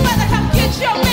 You better come get your